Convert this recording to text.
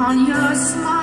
On your smile,